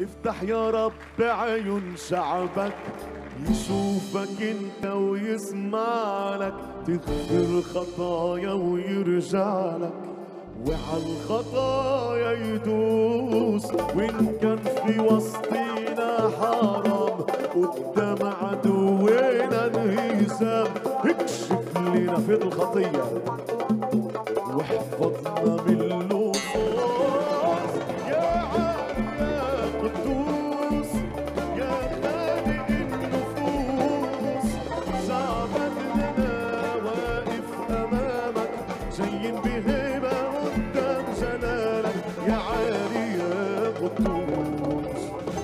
افتح يا رب عيون شعبك يشوفك انت ويسمع لك تغفر خطايا ويرجع لك. وعلى الخطايا يدوس وإن كان في وسطينا حرام قدام عدونا انهزام اكشف لنا في الخطيه واحفظنا من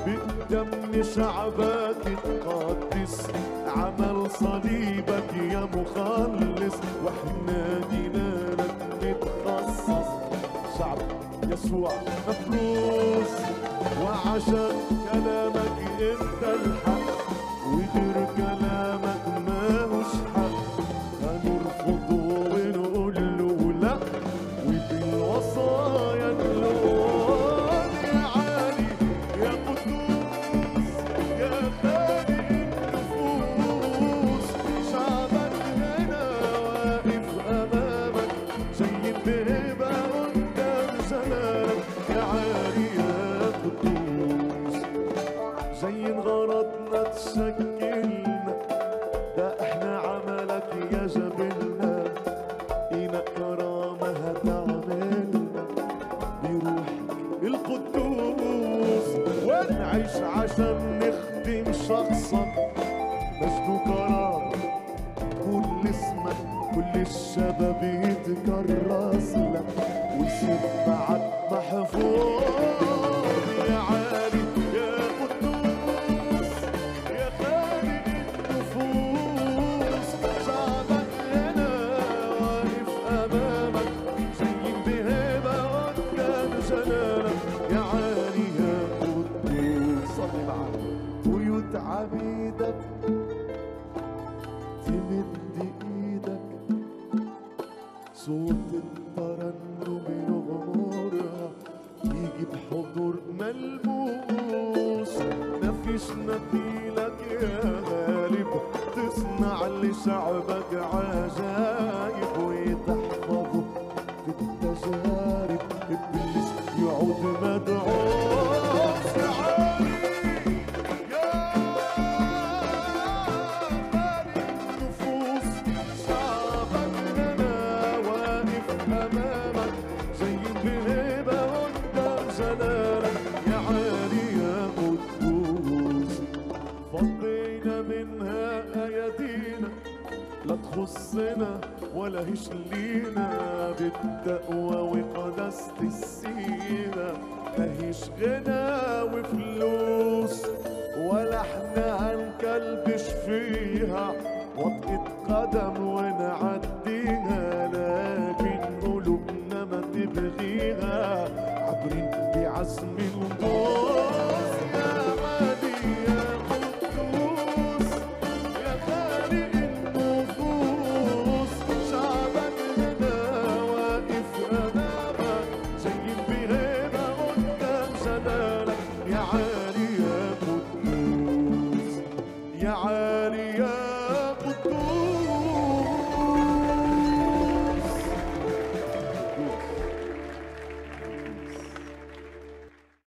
بدم شعبك تقدس عمل صليبك يا مخلص وإحنا دينارك نتخصص. شعب يسوع مفروس وعشان كلامك انت الحق وغير ونعيش عشان نخدم شخصك مجد وكرامة كل اسمك كل الشباب يتكرس لك ويصير بعد محفوظ. عبيدك تمد إيدك. صوت الترنم يغمرها يجي بحضور ملموس. مفيش مثيلك يا غالب تصنع لشعبك عجايب تخصنا ولا هيش لينا بالتقوى وقداسة السيرة ماهيش غنى وفلوس ولا إحنا هنكلبش فيها. وطئة قدم ونعديها لكن قلوبنا ما تبغيها. عبرين بعزم النور العين